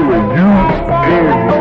killing you and